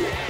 Yeah.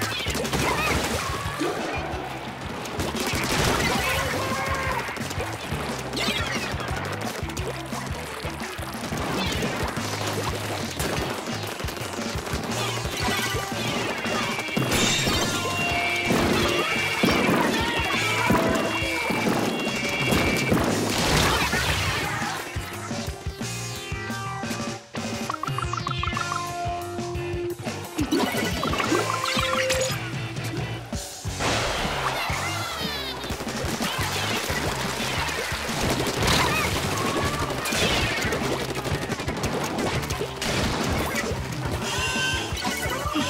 you